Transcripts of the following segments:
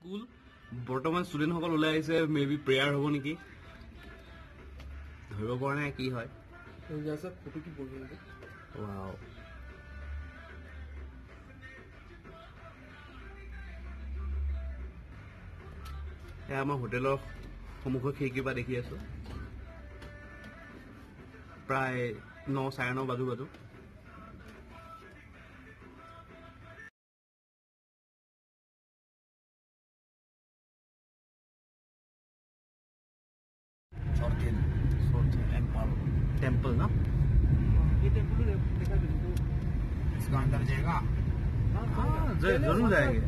School. বৰ্তমান ষ্টুডেণ্টসকল ওলাই আহিছে মে বি প্ৰেয়াৰ হ'ব নেকি? ধৰিব পৰা নাই কি হয়। এয়া আমাৰ হোটেলৰ সন্মুখৰ খিৰিকীৰ পৰা দেখি আছোঁ। প্ৰায় ন চাৰে ন বাজো বাজো टेंपल ना? ये टेंपल देखा देखो इसका अंदर जाएगा? हाँ, ज़रूर जाएँगे।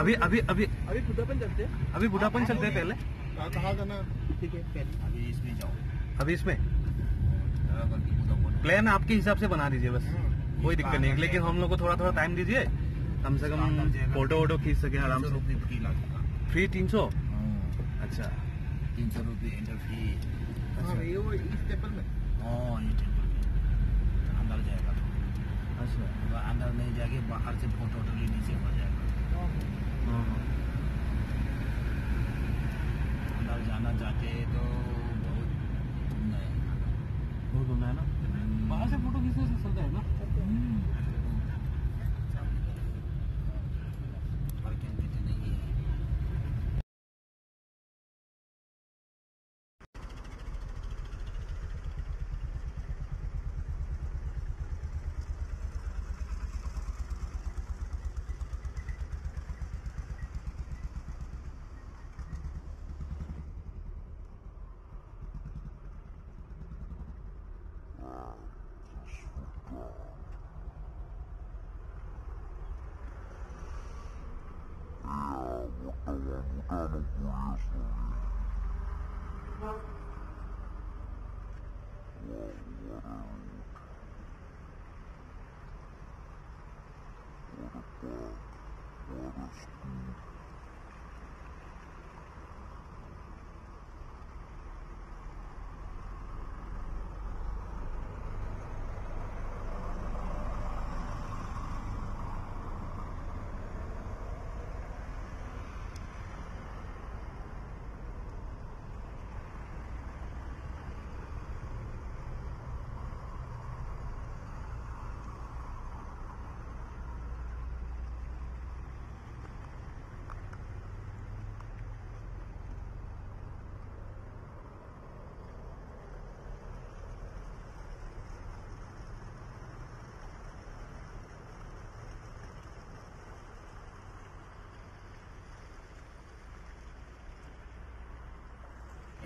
अभी अभी अभी। अभी फुटापन चलते हैं। अभी बुढ़ापन चलते हैं पहले? कहाँ जाना ठीक है पहले। अभी इसमें जाओ। अभी इसमें? प्लान आपके हिसाब से बना दीजिए बस। कोई दिक्कत नहीं लेकिन हम लोग को थोड़ा थोड़ा टाइम दीजिए। कम से कम फ़ोटो वोटो खींच सके आराम सौ फ्री तीन सौ? हाँ, अच्छा। तीन सौ रुपये एंटर फ़ी हाँ ये वो इस टेंपल में। हाँ ये टेंपल में। अंदर जाएगा अच्छा तो अंदर नहीं जाके बाहर से फ़ोटो वोटो लेने से हो जाएगा। हाँ, हाँ। अंदर जाना चाहते तो बहुत नहीं। बहुत घूमना है ना। बाहर से फ़ोटो खींचने से चलता है ना। 啊亡。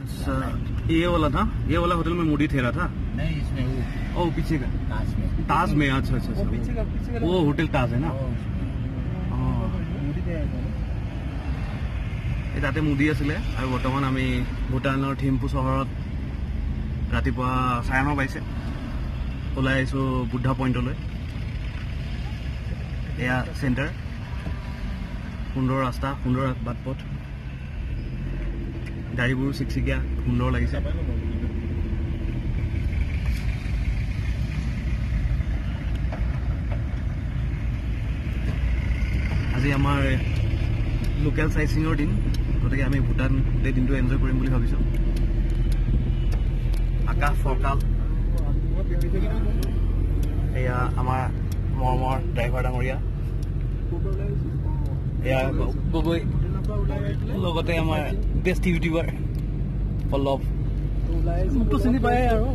अच्छा ये वाला था ये वाला होटल में मूडी ठहरा था नहीं इसमें वो ओ पीछे का काश में ताज में अच्छा अच्छा वो पीछे अच्छा का पीछे का वो होटल ताज है ना वो অঁ मुड़ी पे आएगा ना এই তাতে মুদি আছিলে আৰু বৰ্তমান আমি ভূটানৰ থিম্পু চহৰত ৰাতিপুৱা চাৰে ন পাইছে ওলাই আহিছোঁ বুদ্ধা পইণ্টলৈ এয়া চেণ্টাৰ সুন্দৰ ৰাস্তা সুন্দৰ বাট পথ গাড়ীবোৰ চিকচিকীয়া সুন্দৰ লাগিছে। আজি আমাৰ লোকেল চাইচিঙৰ দিন গতিকে আমি ভূটান গোটেই দিনটো এনজয় কৰিম বুলি ভাবিছোঁ। আকাশ ফৰকাল। এয়া আমাৰ মৰমৰ ড্ৰাইভাৰ ডাঙৰীয়া। এয়া গগৈ লগতে আমাৰ বেষ্ট ইউটিউবাৰ পল্লৱ। মোকতো চিনি পায়েই আৰু।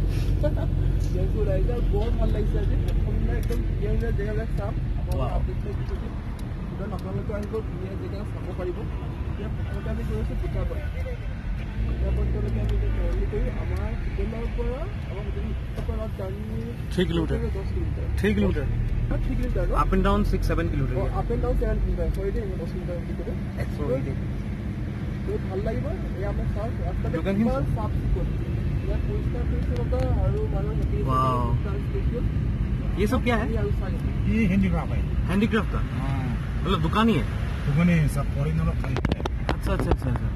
বৰ ভাল লাগিছে আজি একদম ধুনীয়া ধুনীয়া জেগাবিলাক চাম আহিব ধুনীয়া জেগা চাব পাৰিব। এতিয়া প্ৰথমতে আমি গৈ আছোঁ ভূটান পইণ্টলৈকে আমি এতিয়া ট্ৰেভেল কৰি আমাৰ হোটেলৰ পৰা আমাৰ হোটেলৰ পৰা জাৰ্ণি থ্ৰী কিলোমিটাৰ দহ কিলোমিটাৰ থ্ৰী কিলোমিটাৰ অঁ, three kilometre no up and down six seven kilometre up and down seven kilometre চৰি দেই মই দহ কিলোমিটাৰ বুলি ক'লোঁ বহুত ভাল লাগিব এয়া আমাৰ চাওক ৰাস্তাটো দোকানখিনি কিমান চাফ চিকুণ ইয়াত পৰিষ্কাৰ পৰিচ্ছন্নতা আৰু মানুহ হেপী Wow. ये सब क्या है আৰু চাই ये हैंडीक्राफ्ट है हैंडीक्राफ्ट का हाँ मतलब दुकान ही है दुकानें हैं, सब फॉरेनर लोग खरीदते हैं अच्छा अच्छा अच्छा अच्छा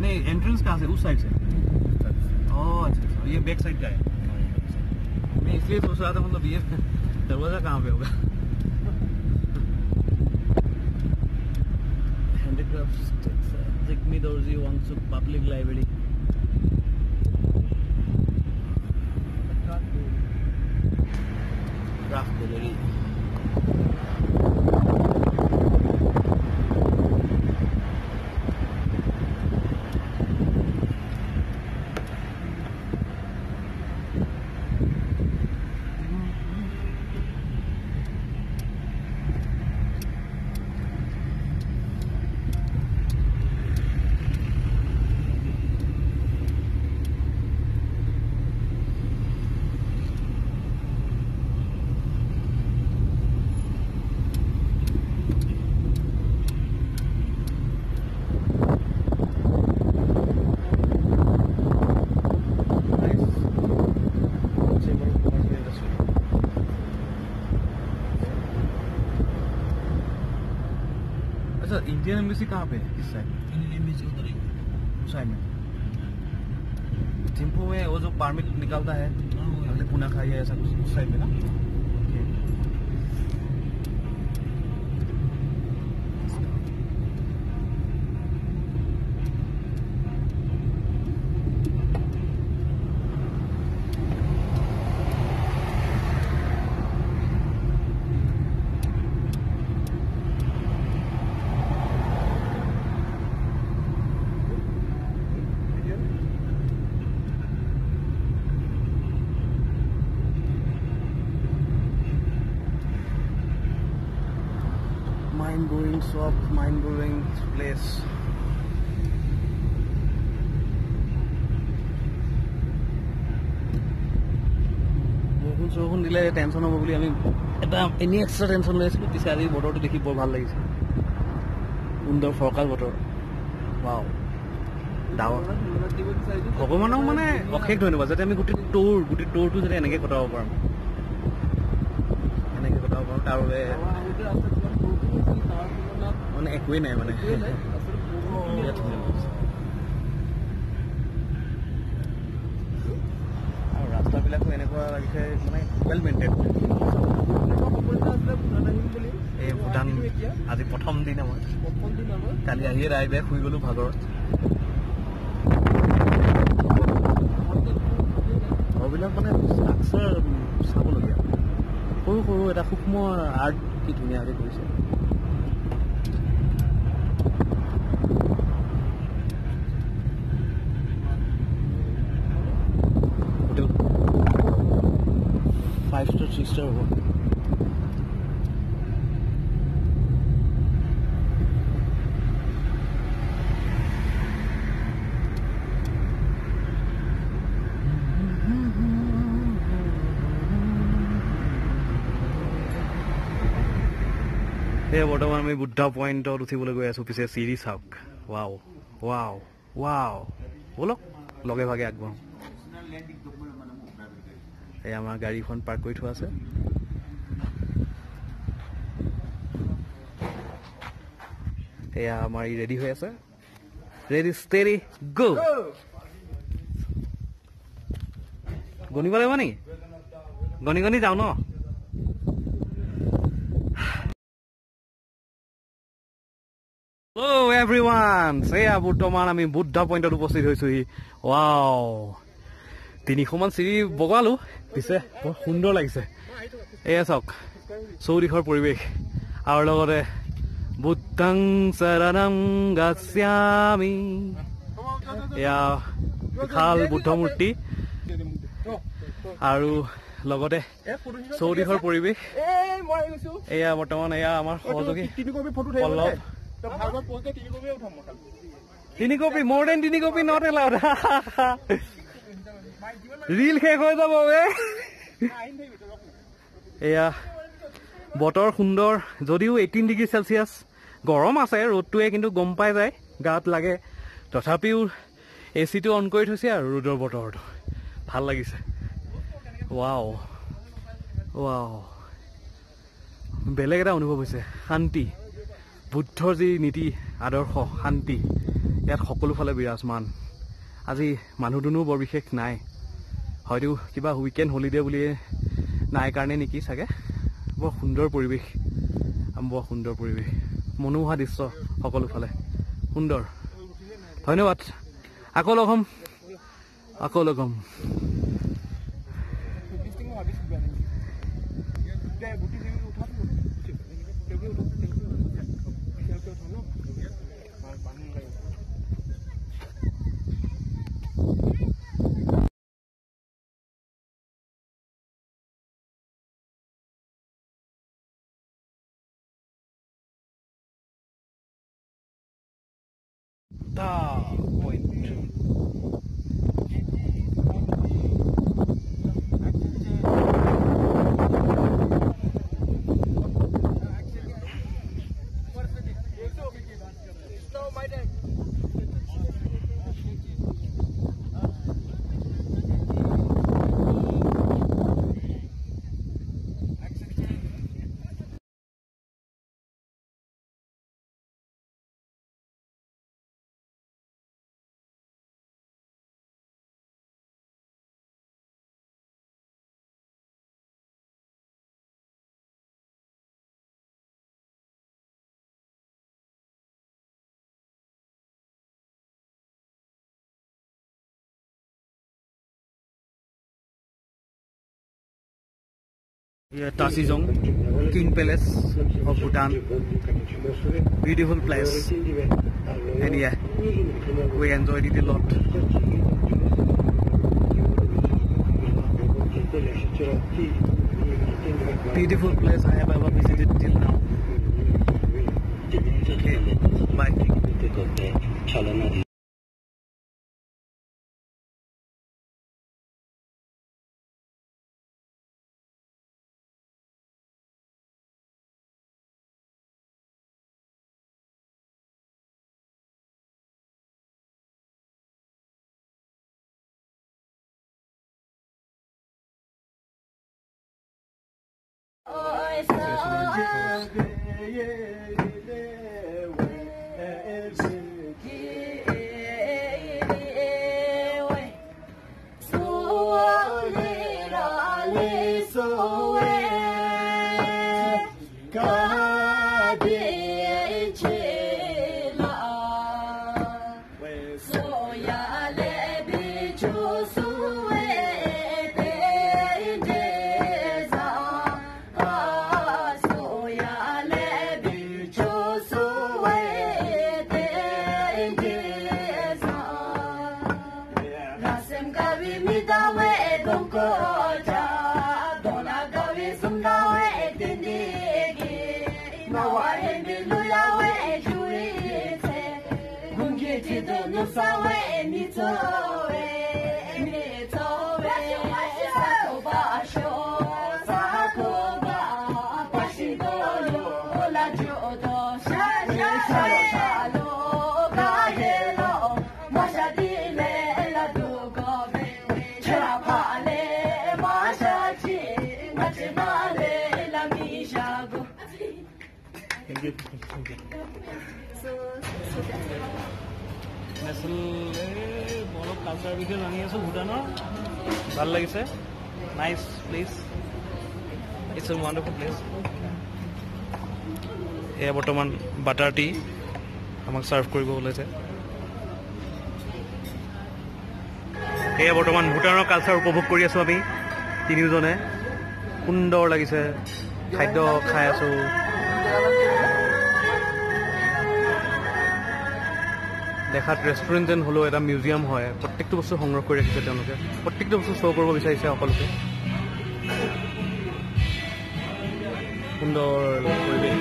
नहीं एंट्रेंस कहाँ से? उस साइड से। ओह अच्छा, अच्छा। ये बैक साइड का है। मैं इसलिए सोच रहा था मतलब ये दरवाज़ा कहाँ पे होगा? Handicraft Jigme Dorji Wangchuck public library Indian embassy कहाँ पे है किस साइड उस साइड में थिम्पू में वो जो पार्मिट निकलता है अगले पुना खाई है ऐसा कुछ उस साइड में ना? Mind blowing shop, mind blowing place. বৰষুণ চৰষুণ দিলে টেনশ্যন হ'ব বুলি আমি এটা এনেই এক্সট্ৰা টেনশ্যন লৈ আছিলোঁ পিছে আজি বতৰটো দেখি বৰ ভাল লাগিছে। সুন্দৰ ফৰকাল বতৰ। ৱাও ডাৱৰ। ভগৱানক মানে অশেষ ধন্যবাদ যাতে আমি গোটেই টৌৰ গোটেই টৌৰটো যাতে এনেকৈ কটাব পাৰোঁ। এনেকৈ কটাব পাৰোঁ তাৰ বাবে মানে একোৱেই নাই মানে। বিৰাট ধুনীয়া লাগিছে। আৰু ৰাস্তাবিলাকো এনেকুৱা লাগিছে মানে ৱেল মেইনটেইন এই ভূটান আজি প্ৰথম দিন আমাৰ। কালি আহিয়ে ৰাইড বাই শুই গ'লোঁ ভাগৰত। ঘৰবিলাক মানে ষ্ট্ৰাকচাৰ চাবলগীয়া। সৰু সৰু এটা সূক্ষ্ম আৰ্ট কি ধুনীয়াকৈ কৰিছে হোটেল হ'ব সেয়া বৰ্তমান আমি বুদ্ধ পইণ্টত উঠিবলৈ গৈ আছোঁ পিছে চিৰি চাওক ৱাও ৱাও ৱাও ব'লক লগে ভাগে আগবাঢ়ো এই আমাৰ গাড়ীখন পাৰ্ক কৰি থোৱা আছে। এয়া আমাৰ ই ৰেডি হৈ আছে। ৰেডি ষ্টেডি গো গণিব লাগিব নেকি গণি গণি যাওঁ ন? হেল্ল' এভৰি ওৱান এয়া বৰ্তমান আমি বুদ্ধ পইণ্টত উপস্থিত হৈছোহি। ৱাও তিনিশমান চিৰি বগালো। পিছে বৰ সুন্দৰ লাগিছে। এয়া চাওক চৌদিশৰ পৰিৱেশ। আৰু লগতে বুদ্ধাং চৰণং গাস্যামি। এয়া বিশাল বুদ্ধ মূৰ্তি আৰু লগতে চৌদিশৰ পৰিৱেশ। এয়া বৰ্তমান এয়া আমাৰ সহযোগী পল্লৱ। তিনি কপি মোৰ দেন তিনি কপি নট এলাউড ৰিল শেষ হৈ যাব এয়া বতৰ সুন্দৰ যদিও এইটিন ডিগ্ৰী চেলচিয়াছ গৰম আছে ৰ'দটোৱে কিন্তু গম পাই যায় গাত লাগে। তথাপিও এ চিটো অন কৰি থৈছে আৰু ৰ'দৰ বতৰটো। ভাল লাগিছে। ৱাও ৱাও বেলেগ এটা অনুভৱ হৈছে শান্তি। বুদ্ধৰ যি নীতি আদৰ্শ শান্তি। ইয়াত সকলোফালে বিৰাজমান। আজি মানুহ দুনুহ বৰ বিশেষ নাই। হয়তো কিবা উইকেণ্ড হলিডে বুলিয়ে নাই কাৰণে নেকি চাগে। বৰ সুন্দৰ পৰিৱেশ। বৰ সুন্দৰ পৰিৱেশ। মনোমোহা দৃশ্য সকলোফালে সুন্দৰ। ধন্যবাদ। আকৌ লগ হ'ম। আকৌ লগ হ'ম। 到。Yeah, Tasizong, King Palace of Bhutan. Beautiful place. And yeah, we enjoyed it a lot. Beautiful place I have ever visited till now. Okay, bye. sáwẹ́ èmi tó. National অলপ কালচাৰৰ বিষয়ে জানি আছোঁ ভূটানৰ। ভাল লাগিছে। Nice place it's a wonderful place এয়া বৰ্তমান বাটাৰ টি আমাক ছাৰ্ভ কৰিব ওলাইছে। এয়া বৰ্তমান ভূটানৰ কালচাৰ উপভোগ কৰি আছোঁ আমি তিনিওজনে। সুন্দৰ লাগিছে। খাদ্য খাই আছোঁ। দেখাত ৰেষ্টুৰেণ্ট যেন হ'লেও এটা মিউজিয়াম হয়। প্ৰত্যেকটো বস্তু সংগ্ৰহ কৰি ৰাখিছে তেওঁলোকে। প্ৰত্যেকটো বস্তু শ্ব' কৰিব বিচাৰিছে সকলোকে। সুন্দৰ পৰিৱেশ।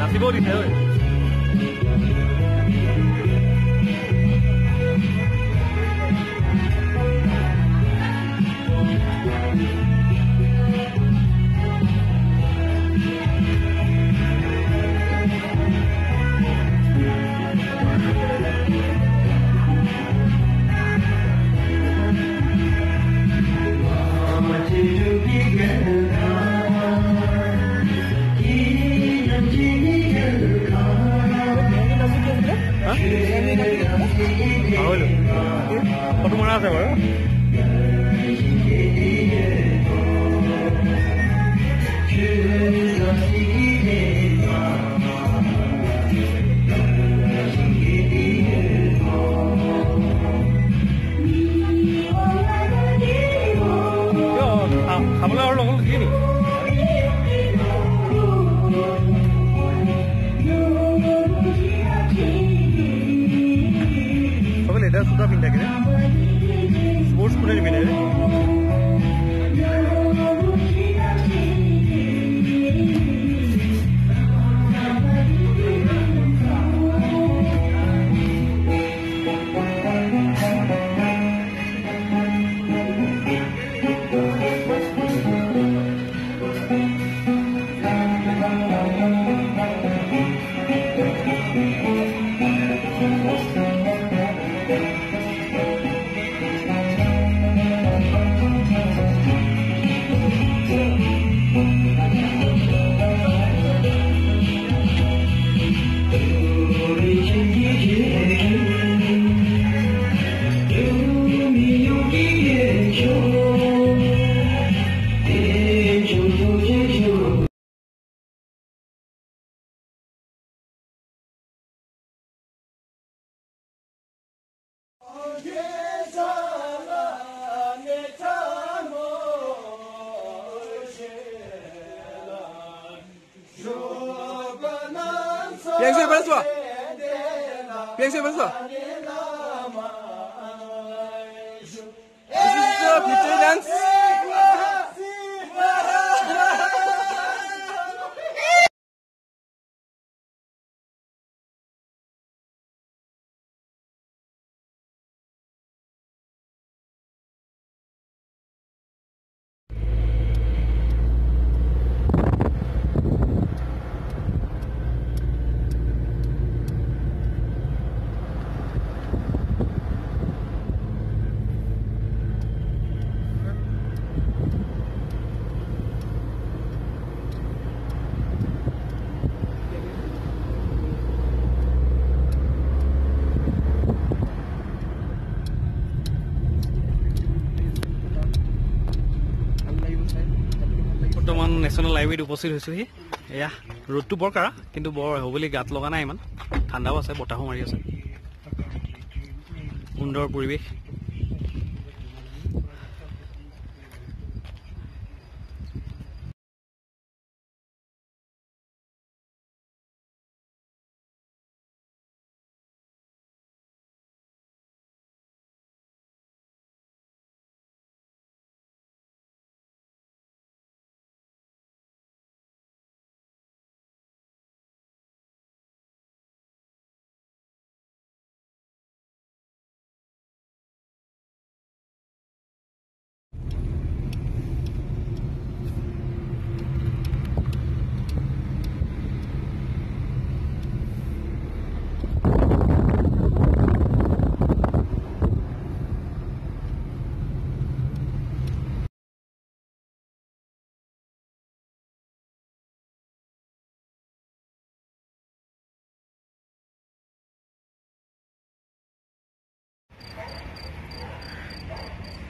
নাচিব দিছে 얼마나 세워요? 가물라 얼른 얼른 기니 Só me lembrar, eu sou da vinda, né? Sports Pune में লাইব্ৰেৰীত উপস্থিত হৈছোহি এয়া ৰ'দটো বৰ কাৰা কিন্তু বৰ হ'বলি গাত লগা নাই ইমান। ঠাণ্ডাও আছে বতাহো মাৰি আছে। সুন্দৰ পৰিৱেশ।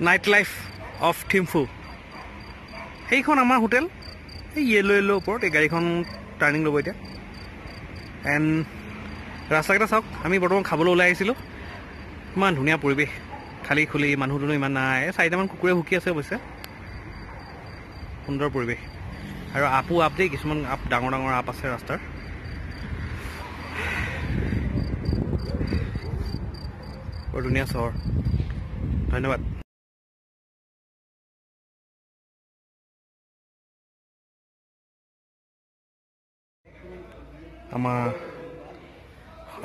নাইট লাইফ অফ থিম্ফু সেইখন আমাৰ হোটেল। এই য়েল্ল' য়েল্ল' ওপৰত এই গাড়ীখন টাৰ্ণিং ল'ব এতিয়া। এণ্ড ৰাস্তাকেইটা চাওক আমি বৰ্তমান খাবলৈ ওলাই আহিছিলোঁ। ইমান ধুনীয়া পৰিৱেশ। খালী খুলি মানুহ দুনুহ ইমান নাই। চাৰিটামান কুকুৰে ভুকি আছে অৱশ্যে। সুন্দৰ পৰিৱেশ। আৰু আপো আপ দেই কিছুমান আপ ডাঙৰ ডাঙৰ আপ আছে ৰাস্তাৰ। বৰ ধুনীয়া চহৰ। ধন্যবাদ। আমাৰ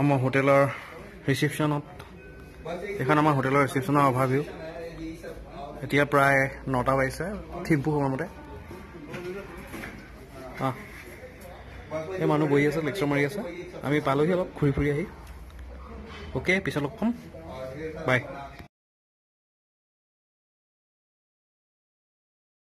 আমাৰ হোটেলৰ ৰিচিপশ্যনত এইখন আমাৰ হোটেলৰ ৰিচিপশ্যনৰ অভাৰভিউ এতিয়া প্ৰায় নটা বাজিছে থিম্পু সময়মতে। অঁ এই মানুহ বহি আছে লেকচাৰ মাৰি আছে। আমি পালোহি অলপ ঘূৰি ফুৰি আহি। অ'কে পিছত লগ পাম। বাই